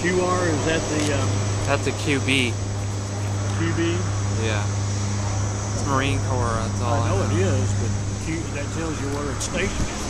QR, is that the um, That's a QB. QB? Yeah. It's Marine Corps. That's all. I know know. it is, but Q, that tells you where it's stationed.